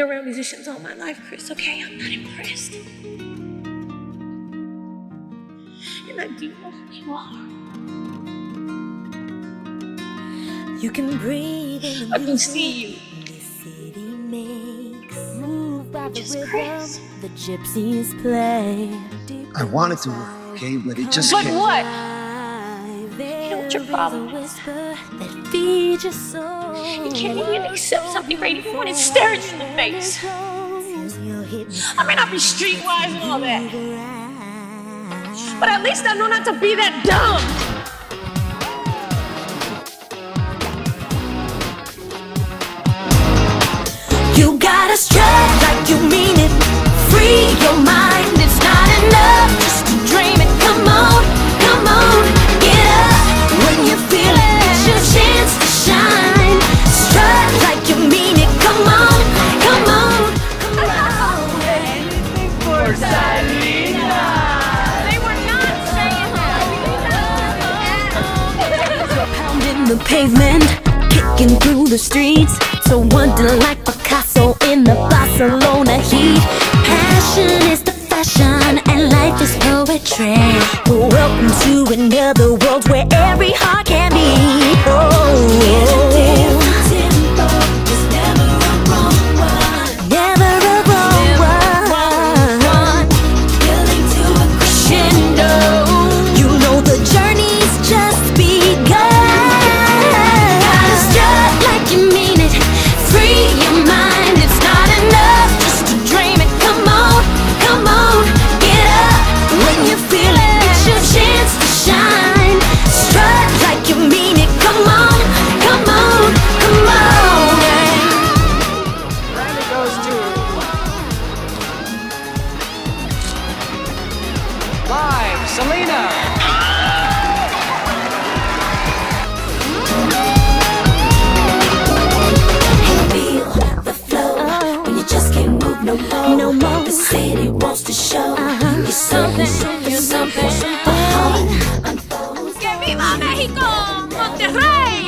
been around musicians all my life, Chris, okay? I'm not impressed. And I do know who you are. You can breathe in the I can see you. the city makes. Moved by the Just rhythm Chris. the gypsies play. Deep I wanted to work, okay, but it just But can't. what? You know your problem is? whisper that feeds your soul. You can't even accept something great even when it stares you in the face. I may not be streetwise and all that, but at least I know not to be that dumb. You gotta strut like you mean it. Free your mind, the pavement, kicking through the streets. So wonder like Picasso in the Barcelona heat. Passion is the fashion, and life is poetry. Welcome to another world where every heart can beat. Live, Selena. no more. No more. The city wants to show uh -huh. you something, You something. something. Uh -huh. ¡Que viva México! ¡Monterrey!